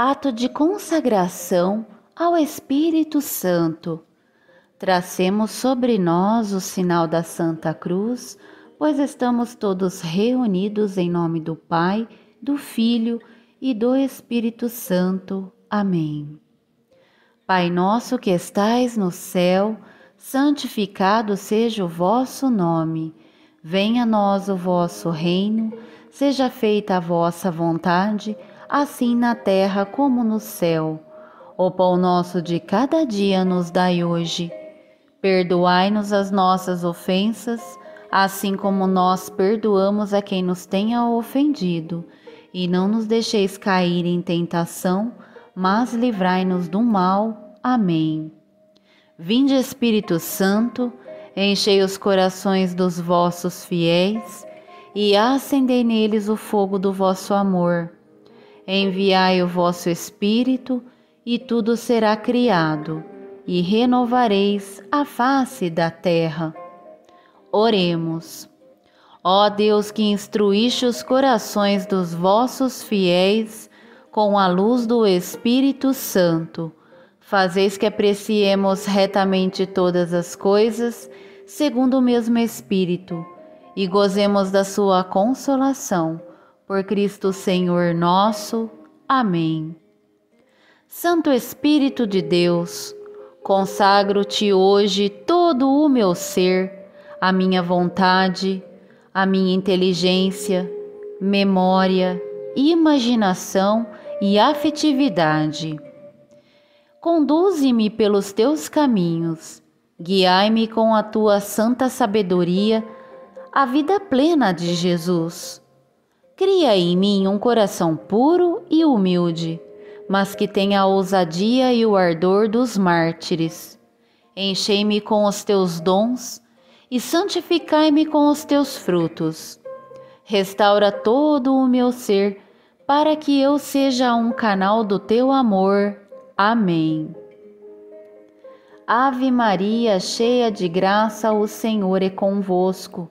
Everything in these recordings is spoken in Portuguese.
ato de consagração ao Espírito Santo. Tracemos sobre nós o sinal da Santa Cruz, pois estamos todos reunidos em nome do Pai, do Filho e do Espírito Santo. Amém. Pai nosso que estais no céu, santificado seja o vosso nome. Venha a nós o vosso reino, seja feita a vossa vontade, assim na terra como no céu. O pão nosso de cada dia nos dai hoje. Perdoai-nos as nossas ofensas, assim como nós perdoamos a quem nos tenha ofendido, e não nos deixeis cair em tentação, mas livrai-nos do mal. Amém. Vinde Espírito Santo, enchei os corações dos vossos fiéis e acendei neles o fogo do vosso amor. Enviai o vosso Espírito, e tudo será criado, e renovareis a face da terra. Oremos. Ó Deus que instruíste os corações dos vossos fiéis com a luz do Espírito Santo, fazeis que apreciemos retamente todas as coisas, segundo o mesmo Espírito, e gozemos da sua consolação por Cristo Senhor nosso. Amém. Santo Espírito de Deus, consagro-te hoje todo o meu ser, a minha vontade, a minha inteligência, memória, imaginação e afetividade. Conduze-me pelos teus caminhos, guiai-me com a tua santa sabedoria, a vida plena de Jesus Cria em mim um coração puro e humilde, mas que tenha a ousadia e o ardor dos mártires. Enchei-me com os teus dons e santificai-me com os teus frutos. Restaura todo o meu ser, para que eu seja um canal do teu amor. Amém. Ave Maria, cheia de graça, o Senhor é convosco.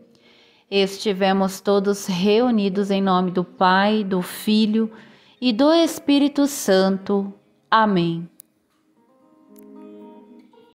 estivemos todos reunidos em nome do Pai, do Filho e do Espírito Santo. Amém.